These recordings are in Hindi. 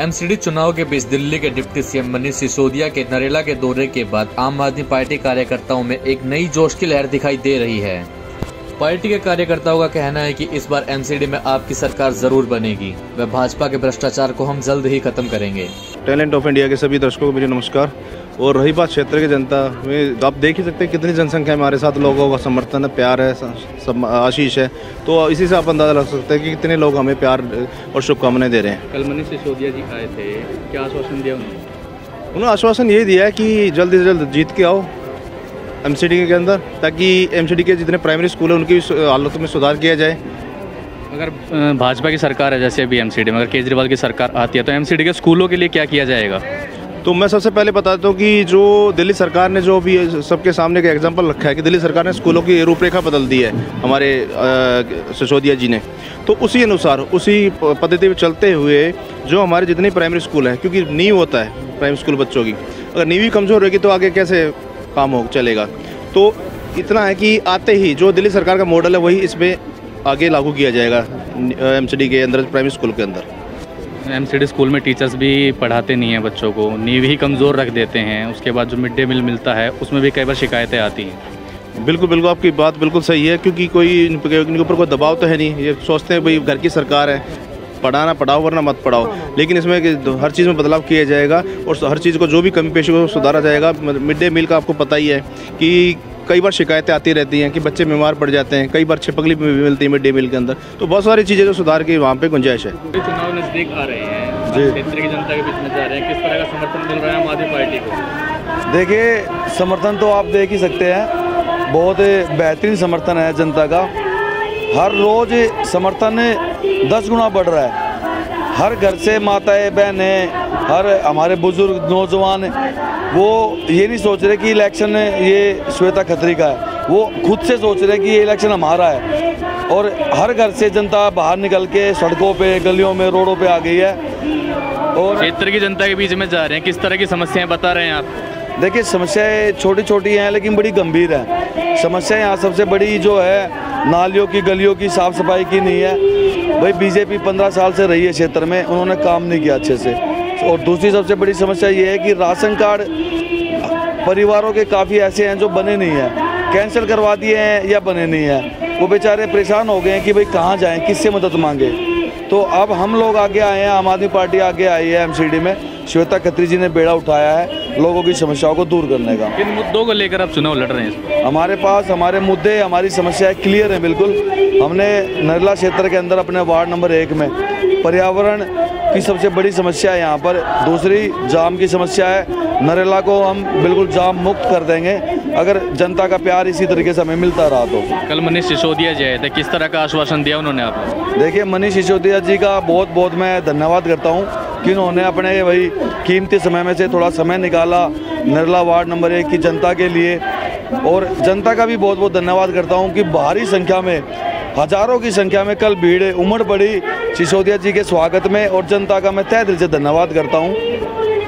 एमसीडी चुनाव के बीच दिल्ली के डिप्टी सीएम मनीष सिसोदिया के नरेला के दौरे के बाद आम आदमी पार्टी कार्यकर्ताओं में एक नई जोश की लहर दिखाई दे रही है। पार्टी के कार्यकर्ताओं का कहना है कि इस बार एमसीडी में आपकी सरकार ज़रूर बनेगी। वह भाजपा के भ्रष्टाचार को हम जल्द ही खत्म करेंगे। टैलेंट ऑफ़ इंडिया के सभी दर्शकों को मेरे नमस्कार। और रही बात क्षेत्र की जनता में आप देख ही सकते हैं कितनी जनसंख्या हमारे साथ लोगों का समर्थन है प्यार है सब आशीष है। तो इसी से आप अंदाज़ा लग सकते हैं कि कितने लोग हमें प्यार और शुभकामनाएँ दे रहे हैं। कल मनीष सिसोदिया जी आए थे क्या आश्वासन दिया उन्होंने? उन्होंने आश्वासन ये दिया है कि जल्द से जल्द जीत के आओ एमसीडी के अंदर ताकि एमसीडी के जितने प्राइमरी स्कूल हैं उनकी हालतों में सुधार किया जाए। अगर भाजपा की सरकार है जैसे अभी एमसीडी में अगर केजरीवाल की सरकार आती है तो एमसीडी के स्कूलों के लिए क्या किया जाएगा? तो मैं सबसे पहले बताता हूँ कि जो दिल्ली सरकार ने जो भी सबके सामने का एग्जांपल रखा है कि दिल्ली सरकार ने स्कूलों की रूपरेखा बदल दी है, हमारे सिसोदिया जी ने। तो उसी अनुसार, उसी पद्धति में चलते हुए जो हमारे जितने प्राइमरी स्कूल हैं, क्योंकि नींव होता है प्राइमरी स्कूल बच्चों की, अगर नींव ही कमज़ोर रहेगी तो आगे कैसे काम हो, चलेगा। तो इतना है कि आते ही जो दिल्ली सरकार का मॉडल है, वही इसमें आगे लागू किया जाएगा एमसीडी के अंदर प्राइमरी स्कूल के अंदर। एमसीडी स्कूल में टीचर्स भी पढ़ाते नहीं हैं बच्चों को। नींव ही कमज़ोर रख देते हैं। उसके बाद जो मिड डे मील मिलता है, उसमें भी कई बार शिकायतें आती हैं। बिल्कुल बिल्कुल, आपकी बात बिल्कुल सही है, क्योंकि कोई इनके ऊपर कोई दबाव तो है नहीं। ये सोचते हैं, भाई, घर की सरकार है। पढ़ाना पढ़ाओ, वरना मत पढ़ाओ। लेकिन इसमें हर चीज़ में बदलाव किया जाएगा और हर चीज़ को जो भी कमी पेशी को सुधारा जाएगा। मिड डे मील का आपको पता ही है कि कई बार शिकायतें आती रहती हैं कि बच्चे बीमार पड़ जाते हैं कई बार छिपकली भी मिलती है मिड डे मील के अंदर। तो बहुत सारी चीज़ें जो सुधार की वहाँ पे गुंजाइश है। चुनाव नज़दीक आ रहे हैं। जी। क्षेत्र की जनता के बीच में जा रहे हैं। किस तरह का समर्थन मिल रहा है आम आदमी पार्टी को? देखिए समर्थन तो आप देख ही सकते हैं। बहुत बेहतरीन समर्थन है जनता का। हर रोज समर्थन दस गुना बढ़ रहा है। हर घर से माताएँ बहनें हर हमारे बुज़ुर्ग नौजवान वो ये नहीं सोच रहे कि इलेक्शन ये श्वेता खत्री का है। वो खुद से सोच रहे कि ये इलेक्शन हमारा है। और हर घर से जनता बाहर निकल के सड़कों पे गलियों में रोडों पे आ गई है। और क्षेत्र की जनता के बीच में जा रहे हैं। किस तरह की समस्याएँ बता रहे हैं आप? देखिए समस्याएँ छोटी छोटी हैं लेकिन बड़ी गंभीर हैं। समस्या यहाँ सबसे बड़ी जो है नालियों की, गलियों की साफ़ सफ़ाई की नहीं है। भाई, बीजेपी पंद्रह साल से रही है क्षेत्र में, उन्होंने काम नहीं किया अच्छे से। और दूसरी सबसे बड़ी समस्या ये है कि राशन कार्ड परिवारों के काफ़ी ऐसे हैं जो बने नहीं हैं। कैंसिल करवा दिए हैं या बने नहीं हैं। वो बेचारे परेशान हो गए हैं कि भाई, कहाँ जाएँ, किससे मदद मांगे? तो अब हम लोग आगे आए हैं, आम आदमी पार्टी आगे आई है एमसीडी में। श्वेता खत्री जी ने बेड़ा उठाया है लोगों की समस्याओं को दूर करने का। किन मुद्दों को लेकर आप चुनाव लड़ रहे हैं हमारे पास हमारे मुद्दे हमारी समस्याएँ क्लियर हैं बिल्कुल। हमने नरला क्षेत्र के अंदर अपने वार्ड नंबर एक में पर्यावरण की सबसे बड़ी समस्या है यहाँ पर। दूसरी जाम की समस्या है। नरेला को हम बिल्कुल जाम मुक्त कर देंगे। अगर जनता का प्यार इसी तरीके से हमें मिलता रहा तो। कल मनीष सिसोदिया जी आए थे किस तरह का आश्वासन दिया उन्होंने आपको? देखिए मनीष सिसोदिया जी का बहुत बहुत मैं धन्यवाद करता हूँ। कि उन्होंने अपने वही कीमती समय में से थोड़ा समय निकाला। नरला वार्ड नंबर एक की जनता के लिए। और जनता का भी बहुत बहुत धन्यवाद करता हूँ कि भारी संख्या में हज़ारों की संख्या में कल भीड़ उमड़ पड़ी। सिसोदिया जी के स्वागत में और जनता का मैं तय दिल से धन्यवाद करता हूँ।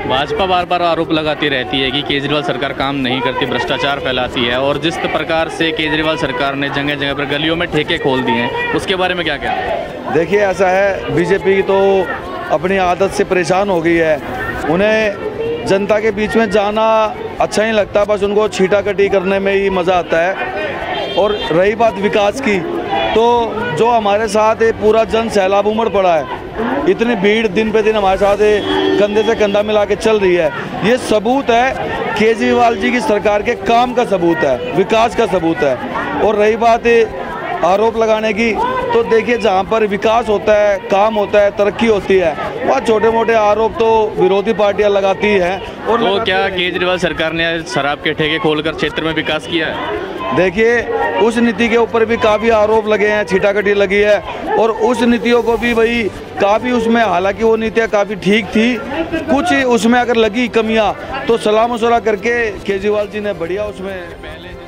भाजपा बार बार आरोप लगाती रहती है कि केजरीवाल सरकार काम नहीं करती भ्रष्टाचार फैलाती है। और जिस प्रकार से केजरीवाल सरकार ने जगह जगह पर गलियों में ठेके खोल दिए हैं उसके बारे में क्या क्या देखिए ऐसा है बीजेपी तो अपनी आदत से परेशान हो गई है। उन्हें जनता के बीच में जाना अच्छा नहीं लगता, बस उनको छीटा कटी करने में ही मज़ा आता है। और रही बात विकास की तो जो हमारे साथ ये पूरा जन सैलाब उमड़ पड़ा है, इतनी भीड़ दिन पे दिन हमारे साथ कंधे से कंधा मिला के चल रही है। ये सबूत है, केजरीवाल जी की सरकार के काम का सबूत है, विकास का सबूत है। और रही बात आरोप लगाने की तो देखिए जहाँ पर विकास होता है काम होता है तरक्की होती है वहाँ छोटे मोटे आरोप तो विरोधी पार्टियाँ लगाती हैं और तो लगाती क्या केजरीवाल सरकार ने शराब के ठेके खोलकर क्षेत्र में विकास किया है? देखिए उस नीति के ऊपर भी काफ़ी आरोप लगे हैं छीटाकटी लगी है और उस नीतियों को भी वही काफ़ी उसमें हालाँकि वो नीतियाँ काफ़ी ठीक थी कुछ उसमें अगर लगी कमियाँ तो सलाह मशवरा करके केजरीवाल जी ने बढ़िया उसमें पहले